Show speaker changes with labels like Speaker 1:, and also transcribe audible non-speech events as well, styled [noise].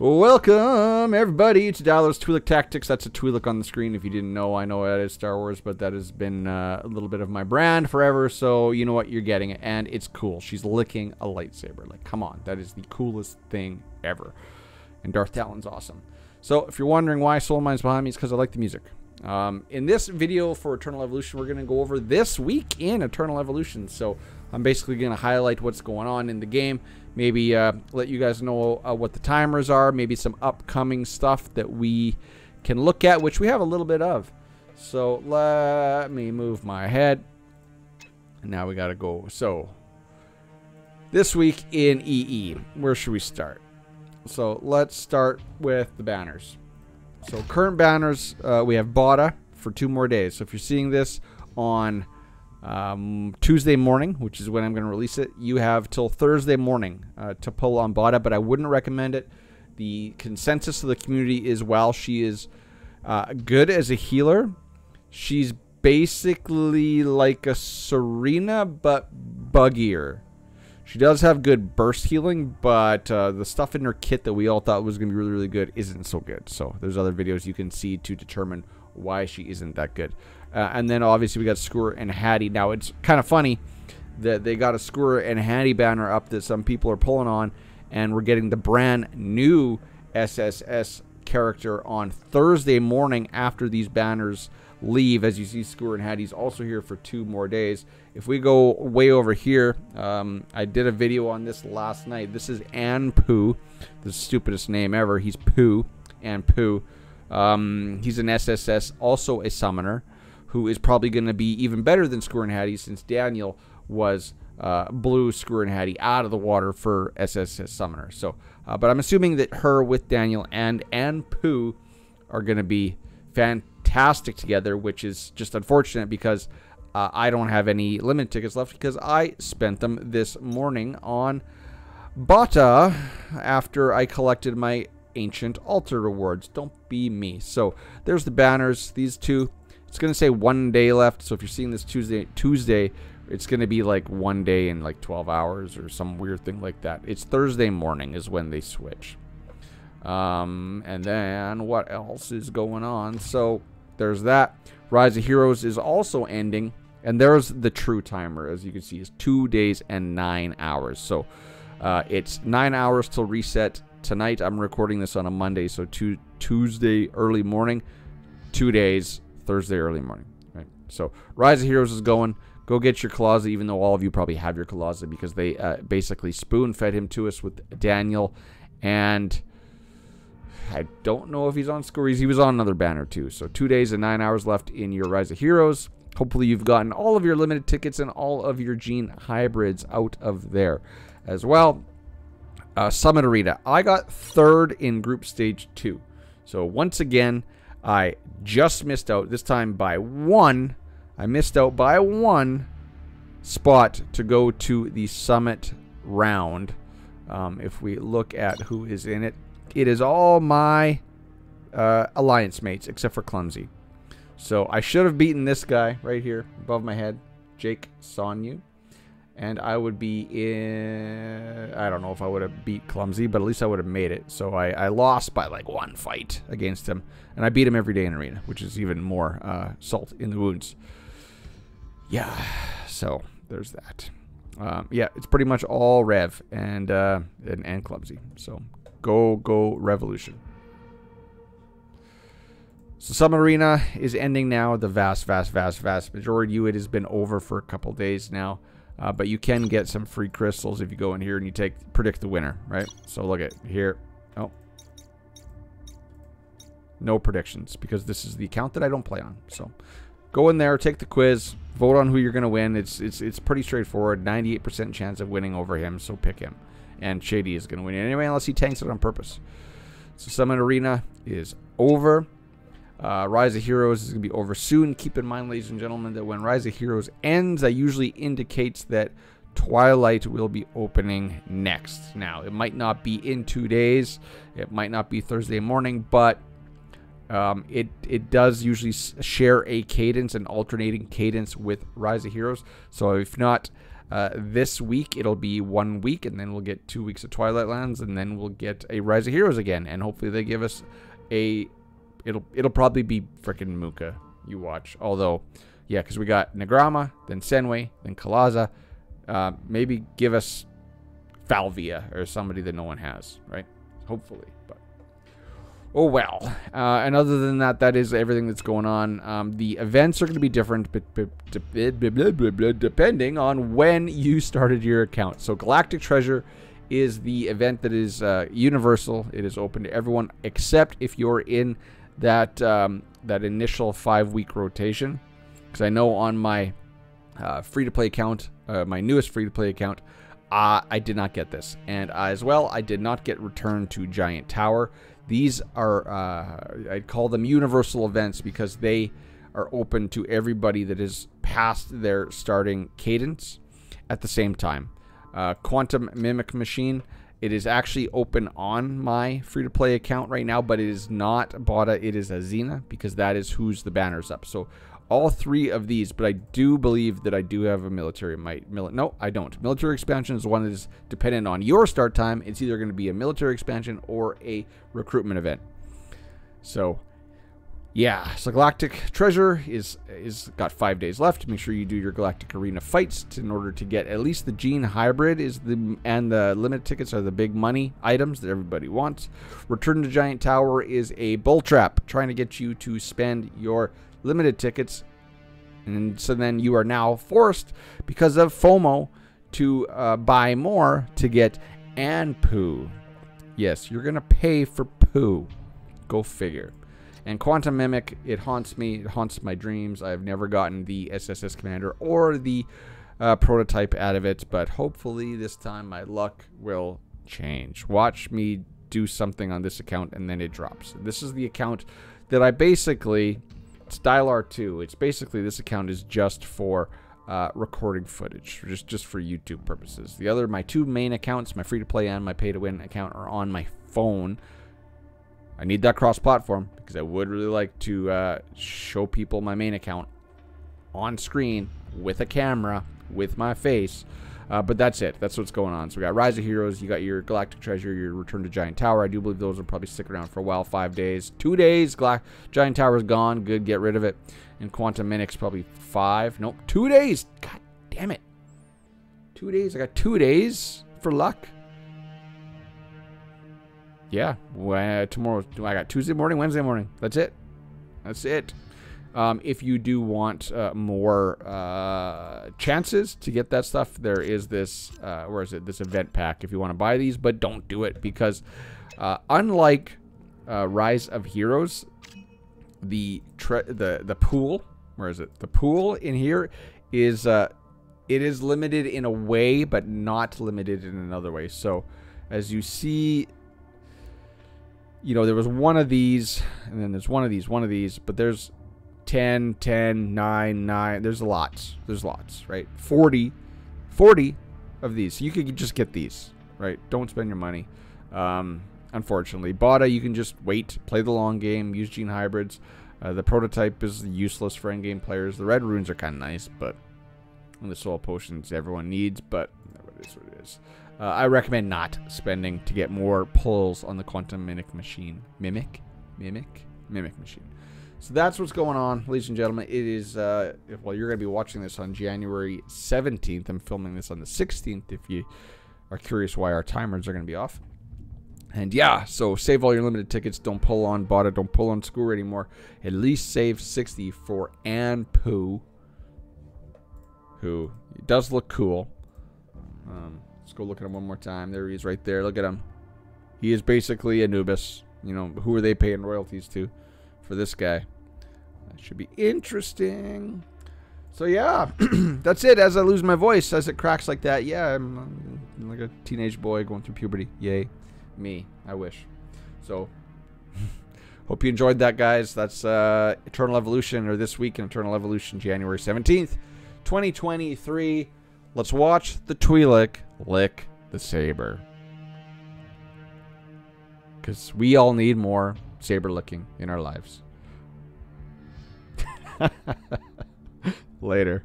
Speaker 1: Welcome, everybody, to Dylarr's Twi'lek Tactics. That's a Twi'lek on the screen. If you didn't know, I know that is Star Wars, but that has been uh, a little bit of my brand forever, so you know what you're getting. it, And it's cool. She's licking a lightsaber. Like, come on. That is the coolest thing ever. And Darth Talon's awesome. So, if you're wondering why Soul Mine's behind me, it's because I like the music. Um, in this video for Eternal Evolution, we're going to go over this week in Eternal Evolution. So, I'm basically going to highlight what's going on in the game maybe uh, let you guys know uh, what the timers are, maybe some upcoming stuff that we can look at, which we have a little bit of. So let me move my head. And now we got to go. So this week in EE, where should we start? So let's start with the banners. So current banners, uh, we have Bada for two more days. So if you're seeing this on um, Tuesday morning, which is when I'm going to release it. You have till Thursday morning uh, to pull on Bada, but I wouldn't recommend it. The consensus of the community is while she is uh, good as a healer, she's basically like a Serena, but buggier. She does have good burst healing, but uh, the stuff in her kit that we all thought was going to be really, really good isn't so good. So there's other videos you can see to determine why she isn't that good. Uh, and then obviously we got Skewer and Hattie. Now it's kind of funny that they got a Skewer and Hattie banner up that some people are pulling on, and we're getting the brand new SSS character on Thursday morning after these banners leave. As you see, Skewer and Hattie's also here for two more days. If we go way over here, um, I did a video on this last night. This is Anpu, the stupidest name ever. He's Poo, Anpu. Um, he's an SSS, also a summoner who is probably going to be even better than and Hattie since Daniel was uh, blew and Hattie out of the water for SSS Summoner. So, uh, but I'm assuming that her with Daniel and Anpu are going to be fantastic together, which is just unfortunate because uh, I don't have any limit tickets left because I spent them this morning on Bada after I collected my ancient altar rewards. Don't be me. So there's the banners. These two it's going to say one day left. So if you're seeing this Tuesday, Tuesday, it's going to be like one day in like 12 hours or some weird thing like that. It's Thursday morning is when they switch. Um, and then what else is going on? So there's that. Rise of Heroes is also ending. And there's the true timer, as you can see, is two days and nine hours. So uh, it's nine hours till reset. Tonight, I'm recording this on a Monday, so two, Tuesday early morning, two days, Thursday early morning. Right. So Rise of Heroes is going. Go get your Khalazza, even though all of you probably have your Khalazza because they uh, basically spoon fed him to us with Daniel. And I don't know if he's on scores. He was on another banner too. So two days and nine hours left in your Rise of Heroes. Hopefully you've gotten all of your limited tickets and all of your Gene hybrids out of there as well. Uh, Summit Arena. I got third in group stage two. So once again, I just missed out, this time by one. I missed out by one spot to go to the summit round. Um, if we look at who is in it, it is all my uh, alliance mates except for Clumsy. So I should have beaten this guy right here above my head, Jake Sonyu and I would be in. I don't know if I would have beat Clumsy, but at least I would have made it. So I, I lost by like one fight against him, and I beat him every day in arena, which is even more uh, salt in the wounds. Yeah, so there's that. Um, yeah, it's pretty much all Rev and, uh, and and Clumsy. So go go Revolution. So Summit Arena is ending now. The vast, vast, vast, vast majority of it has been over for a couple days now. Uh, but you can get some free crystals if you go in here and you take predict the winner, right? So look at here. Oh. No predictions because this is the account that I don't play on. So go in there, take the quiz, vote on who you're going to win. It's it's it's pretty straightforward. 98% chance of winning over him, so pick him. And Shady is going to win anyway unless he tanks it on purpose. So Summit Arena is over. Uh, Rise of Heroes is going to be over soon. Keep in mind, ladies and gentlemen, that when Rise of Heroes ends, that usually indicates that Twilight will be opening next. Now, it might not be in two days, it might not be Thursday morning, but um, it it does usually share a cadence, an alternating cadence with Rise of Heroes. So if not Uh, this week it'll be one week, and then we'll get two weeks of Twilight Lands, and then we'll get a Rise of Heroes again, and hopefully they give us a. It'll it'll probably be freaking Muka. You watch, although, yeah, because we got Nagrama, then Senway, then Khalazza. Uh, maybe give us Falvia or somebody that no one has, right? Hopefully, but oh well. Uh, and other than that, that is everything that's going on. Um, the events are going to be different, depending on when you started your account. So Galactic Treasure is the event that is uh, universal. It is open to everyone except if you're in that um, that initial five week rotation. Because I know on my uh, free to play account, uh, my newest free to play account, uh, I did not get this. And as well, I did not get Return to Giant Tower. These are, uh, I'd call them universal events because they are open to everybody that is past their starting cadence at the same time. Uh, Quantum Mimic Machine, it is actually open on my free to play account right now, but it is not Bada, it is Azina because that is who's the banners up. So all three of these, but I do believe that I do have a military might. Mili no, I don't. Military expansion is one that is dependent on your start time. It's either going to be a military expansion or a recruitment event. So, yeah, so Galactic Treasure is is got five days left. Make sure you do your Galactic Arena fights in order to get at least the Gene Hybrid is the and the limited tickets are the big money items that everybody wants. Return to Giant Tower is a bull trap trying to get you to spend your limited tickets. And so then you are now forced, because of FOMO, to uh, buy more to get Anpu. Yes, you're to pay for poo. Go figure. And Quantum Mimic, it haunts me. It haunts my dreams. I've never gotten the SSS Commander or the uh, prototype out of it, but hopefully this time my luck will change. Watch me do something on this account and then it drops. This is the account that I basically it's Dylarr2. It's basically this account is just for uh, recording footage, just just for YouTube purposes. The other, my two main accounts, my free to play and my pay to win account, are on my phone. I need that cross platform because I would really like to uh, show people my main account on screen with a camera with my face. Uh, but that's it. That's what's going on. So we got Rise of Heroes. You got your Galactic Treasure, your Return to Giant Tower. I do believe those will probably stick around for a while. Five days. Two days. Gla Giant Tower's gone. Good. Get rid of it. And Quantum Minix probably five. Nope. Two days. God damn it. Two days. I got two days for luck. Yeah. Well, tomorrow. I got Tuesday morning, Wednesday morning. That's it. That's it. Um, if you do want uh, more uh, chances to get that stuff, there is this, uh, where is it? This event pack if you want to buy these, but don't do it because uh, unlike uh, Rise of Heroes, the the the pool, where is it? The pool in here is uh, it is limited in a way, but not limited in another way. So, as you see, you know, there was one of these, and then there's one of these, one of these, but there's 10, 10, 9, 9. There's lots. There's lots, right? 40, 40 of these. You could just get these, right? Don't spend your money. Um, unfortunately. Bada, you can just wait, play the long game, use gene hybrids. Uh, the prototype is useless for endgame players. The red runes are kind of nice, but the soul potions everyone needs, but it is what it is. Uh, I recommend not spending to get more pulls on the quantum mimic machine. Mimic? Mimic? Mimic machine. So that's what's going on, ladies and gentlemen. It is, uh, well, you're going to be watching this on January 17th. I'm filming this on the 16th if you are curious why our timers are going to be off. And yeah, so save all your limited tickets. Don't pull on Bada. Don't pull on School anymore. At least save 60 for Anpu, who does look cool. Um, let's go look at him one more time. There he is right there. Look at him. He is basically Anubis. You know, who are they paying royalties to? for this guy. That should be interesting. So yeah, [clears throat] that's it. As I lose my voice, as it cracks like that, yeah, I'm, I'm like a teenage boy going through puberty. Yay, me. I wish. So, [laughs] hope you enjoyed that, guys. That's uh, Eternal Evolution, or this week in Eternal Evolution, January 17th, 2023. Let's watch the Twi'lek lick the saber. Because we all need more saber licking in our lives. [laughs] Later.